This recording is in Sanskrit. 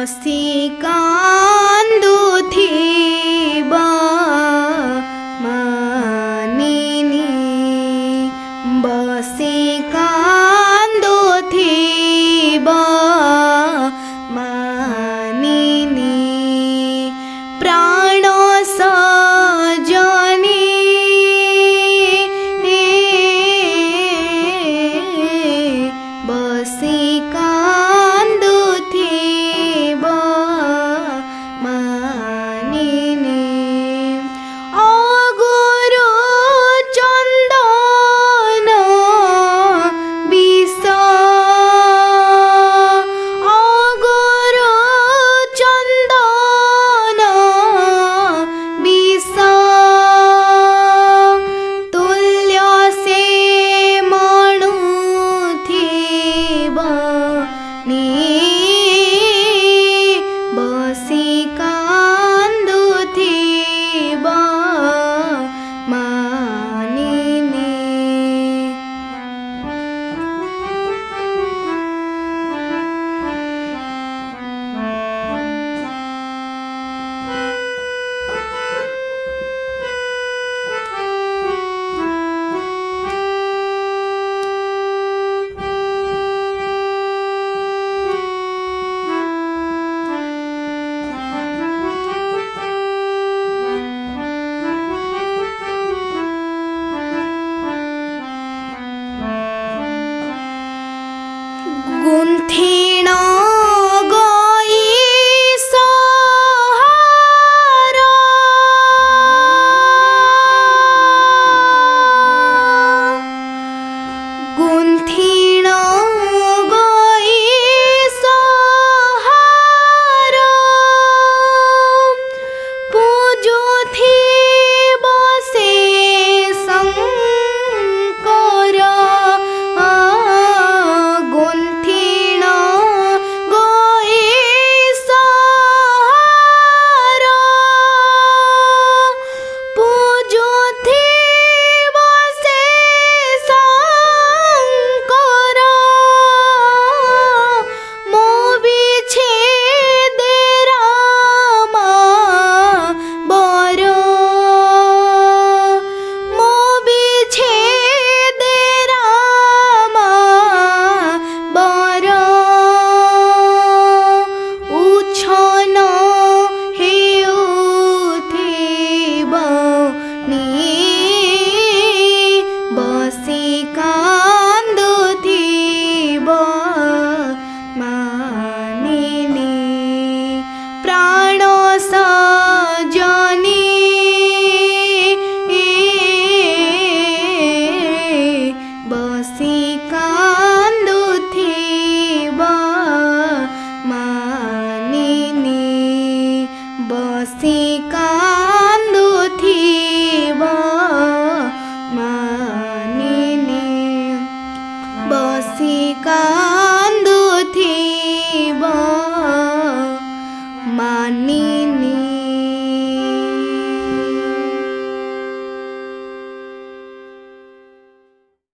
बा दुथिब मनिनी बसका बसिका